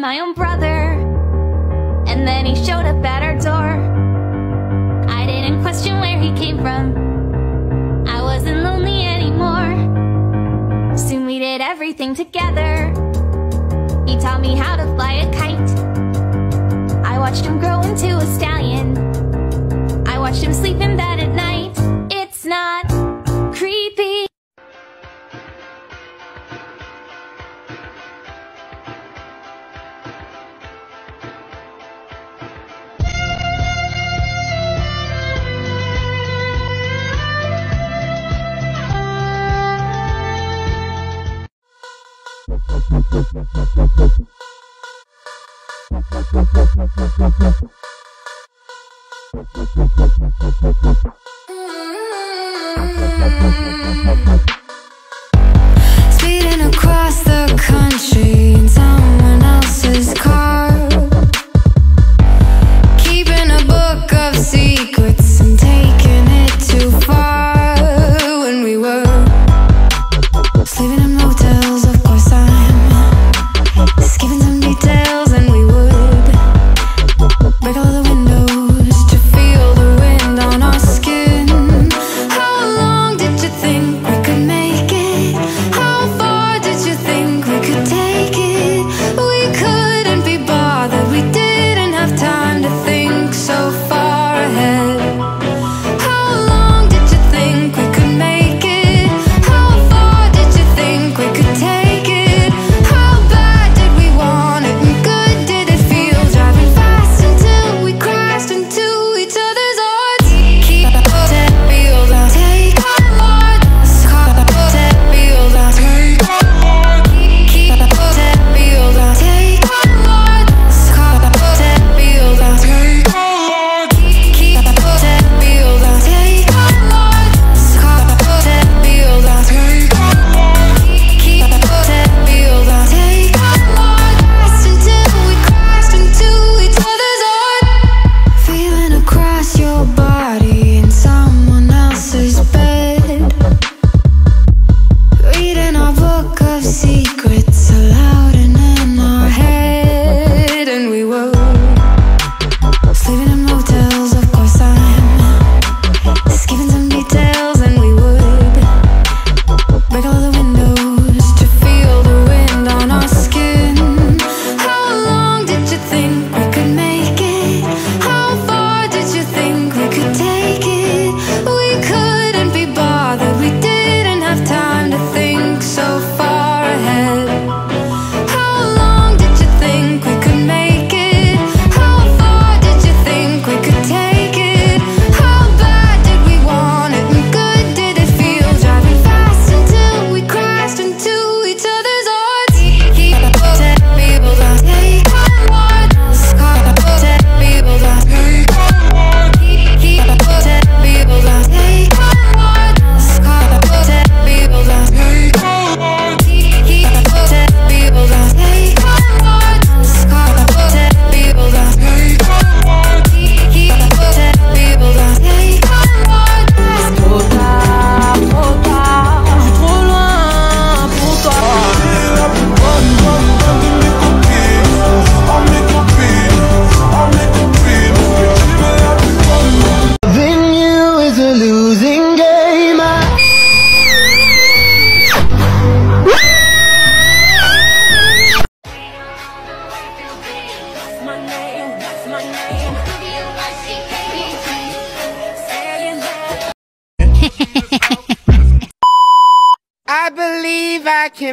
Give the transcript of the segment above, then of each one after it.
my own brother. And then he showed up at our door. I didn't question where he came from. I wasn't lonely anymore. Soon we did everything together. He taught me how to fly a kite. I watched him grow into a stallion.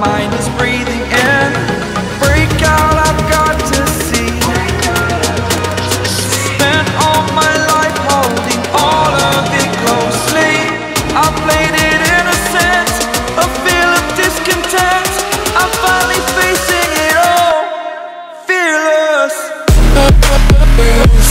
mind is breathing in. Break out, I've got to see. Spent all my life holding all of it closely. I played it innocent, a feel of discontent. I'm finally facing it all, fearless Fearless.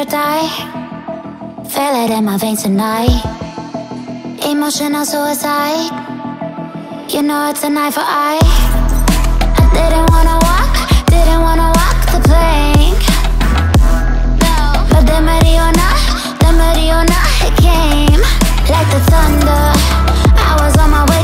or die. Feel it in my veins tonight. Emotional suicide. You know it's a knife for eye I didn't wanna walk, didn't wanna walk the plank. But then Mariona, the Mariona, it came. Like the thunder I was on my way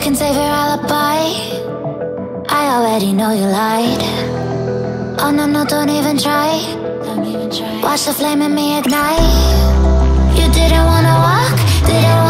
can save your alibi. I already know you lied. Oh no, no, don't even try. Don't even try. Watch the flame in me ignite. You didn't wanna walk, didn't wanna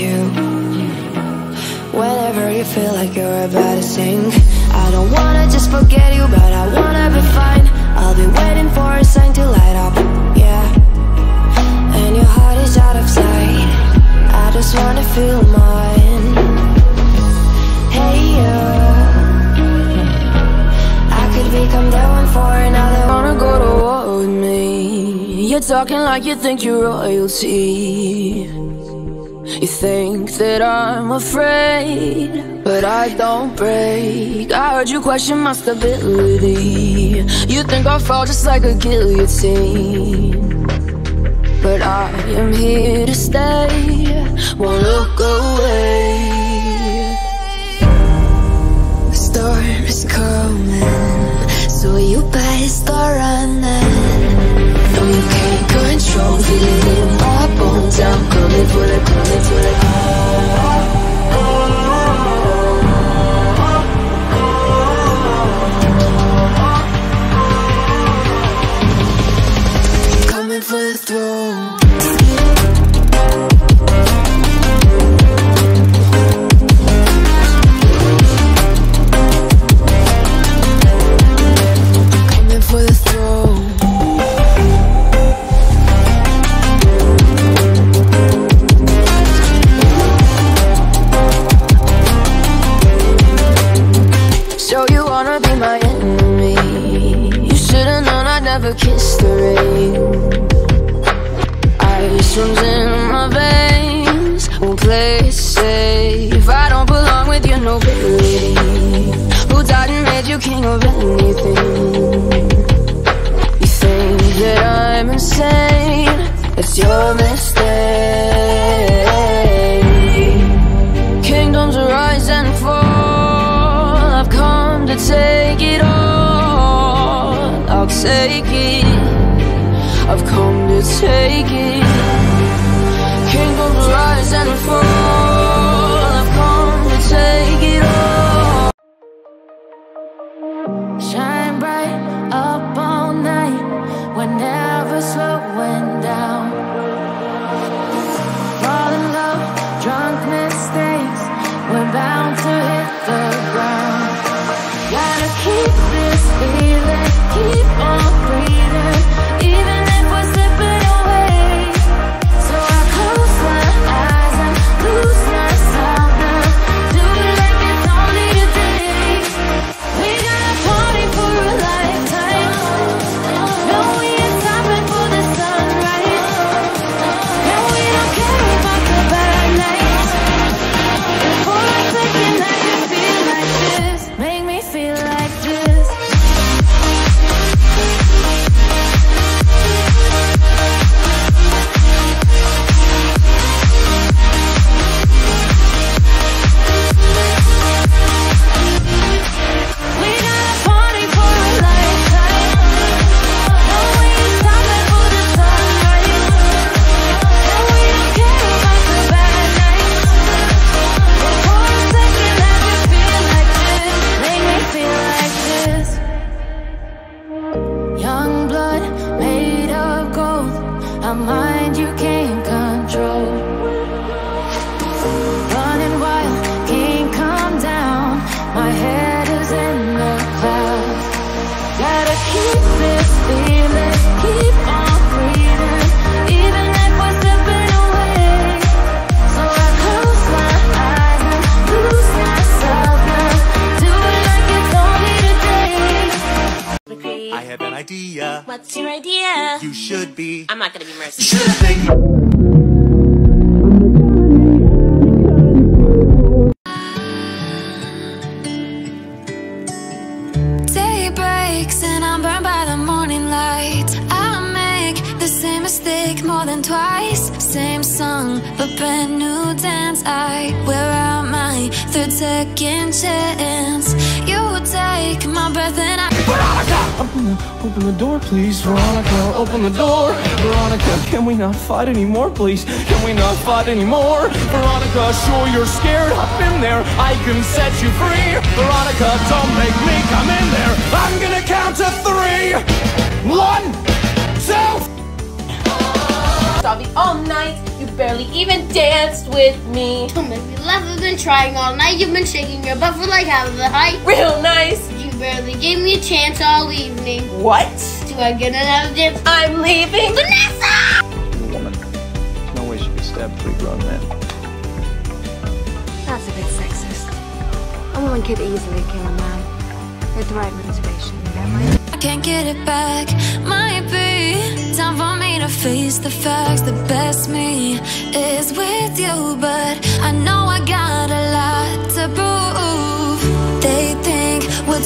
You. Whenever you feel like you're about to sink. I don't wanna just forget you, but I wanna be fine. I'll be waiting for a sign to light up, yeah. And your heart is out of sight. I just wanna feel mine. Hey, you. I could become the one for another. Wanna go to war with me? You're talking like you think you're royalty. You think that I'm afraid, but I don't break. I heard you question my stability. You think I'll fall just like a guillotine. But I am here to stay, won't look away. The storm is coming, so you better start running. Can't control it in my bones. I'm coming for the, coming for the. Coming mistake Kingdoms rise and fall. I've come to take it all. I'll take it. I've come to take it. What's your idea? You should be. I'm not gonna be merciful. Day breaks and I'm burned by the morning light. I make the same mistake more than twice. Same song, but brand new dance. I wear out my third second chance. You take my breath and I. Open the door, please, Veronica. Open the door, Veronica. Can we not fight anymore, please? Can we not fight anymore? Veronica, sure you're scared. I've been there. I can set you free. Veronica, don't make me come in there. I'm gonna count to three. One, two. Saw all night. You barely even danced with me. Don't make me laugh. I've been trying all night. You've been shaking your butt for like half of the height. Real nice. You barely gave me a chance all evening. What? Do I get another dip? I'm leaving. Vanessa! woman. No way she could stab three grown men. That's a bit sexist. A woman could easily kill a man with the right motivation. You I can't get it back. Might be time for me to face the facts. The best me is with you, but I know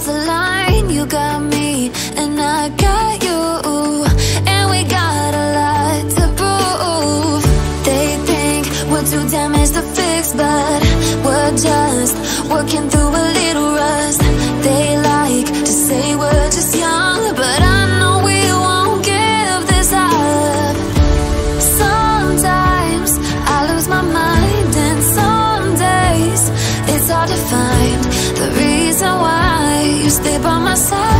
Cross the line. You got me, and I got you, and we got a lot to prove. They think we're too damaged to fix, but we're just days it's